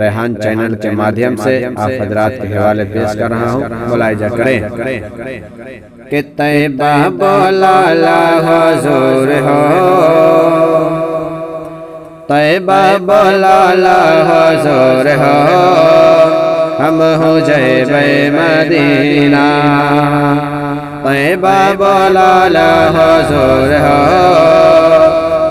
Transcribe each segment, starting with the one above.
Rehan channel के माध्यम से आप हजरात के हवाले पेश कर रहा हूँ। मुलायजा करें कि तैबा बोला हजूर हो। तैबा बोला हजूर हो। हम हो जय बै मदीना। तैबा बोला हजूर हो।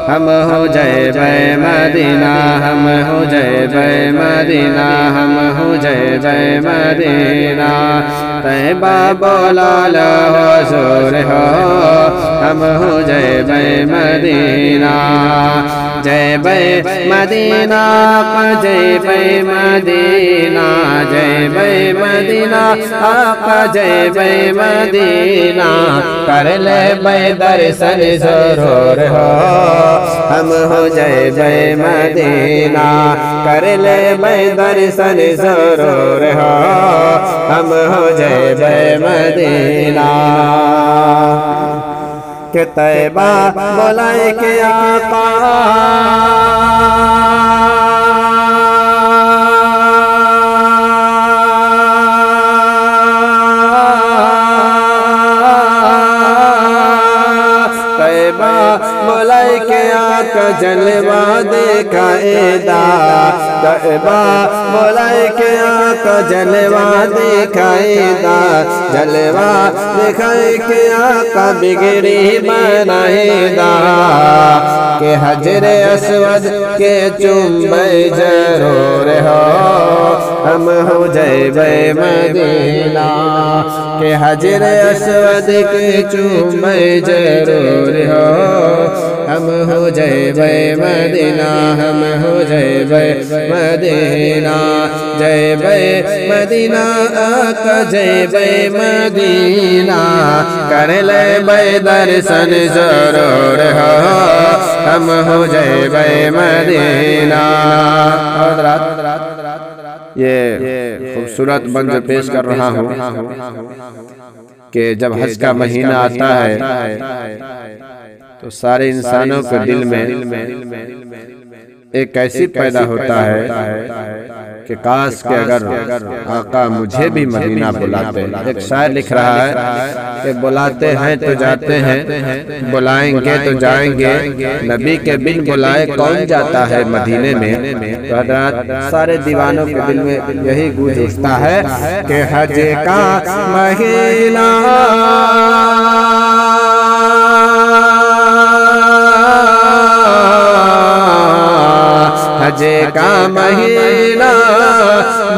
हम हो जय बै मदीना, हम हो जय बै मदीना, हम हो जय बै मदीना। तैबा बोला हजूर हो हम हो जय बै मदीना। जय बै मदीना जय बै मदीना, जय बै मदीना आका जय बै मदीना। कर ले बै दर्शन ज़रूर हो। हम हो जय बै मदीना, कर ले बै दर्शन ज़रूर हो। हम हो जय बै मदीना। के तैबा बोलाए के आका। जलवा दिखाएदा तैबा बोलाए के आका जलवा दिखाएदा जलवा दिखाए के आका बिगड़ी बनाएदा के हजरे असवद के चुम्ब ज़रूर हो। हम हो जय बै मदीना। के हजरे असवद के चुम्ब ज़रूर हो। हम हो जय बै मदीना हम हो जय बै मदीना, जय बै मदीना, आका जय बै मदीना। कर ले बै दर्शन ज़रूर हो, हम हो जय बै मदीना। ये खूबसूरत मंज पेश कर रहा हूँ कि जब हज का महीना आता है तो सारे इंसानों के दिल में एक ऐसी पैदा होता है कि काश के अगर आका मुझे भी मदीना बुलाते। एक शायर लिख रहा है कि बुलाते हैं तो जाते हैं बुलाएँगे तो जाएँगे। नबी के बिन बुलाए कौन जाता है मदीने में? तो हजरात सारे दीवानों के दिल में यही गूंज उठता है कि हज का महीना हज का महीना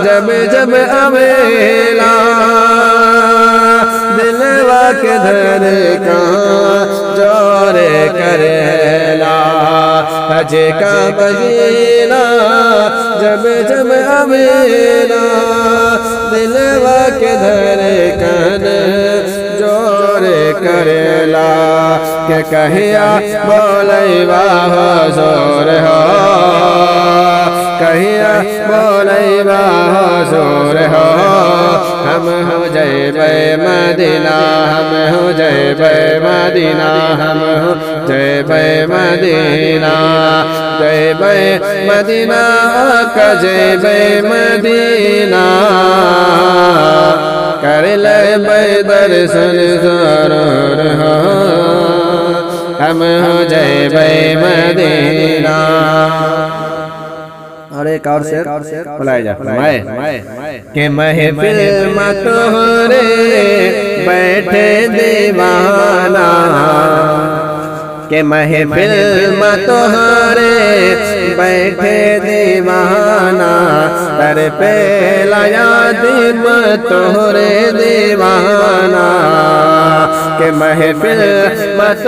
जब जब अवेला। दिलवा के धर का जोरे करेला। हज का महीना जब जब अवेला। दिलवा के धर कन जोरे करेला। के कहिया ज़ोर हो कहिया बोलैबा हो ज़ोर हो हम हो जय बै मदीना, हम हो हम हो मदीना। कर ले बै दर्शन ज़रूर हो हम हो जय बै मदीना। एक और शेर बुलाया जा मैं के महफिल मत रे बैठे दीवाना। के महफिल मत रे बैठे दीवाना। तर पे लाया दीम तोहरे दीवाना। के महफिल मत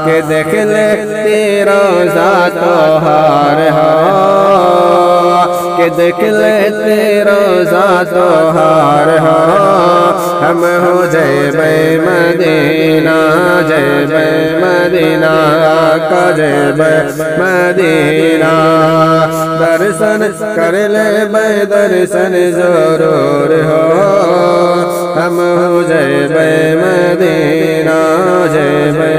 के देख ले, तेरा सा तोहार हो। के देख ले, तेरा सा तोहार हो। हम हो जय बै मदीना जय बै मदीना, का जय बै मदीना। दर्शन कर ले बै दर्शन ज़रूर हो। हम हो जय मदीना जी जय मदीना